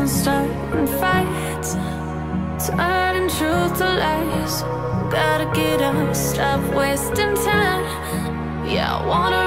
and starting fights Turning truth to lies. Gotta get up, stop wasting time. Yeah, I wanna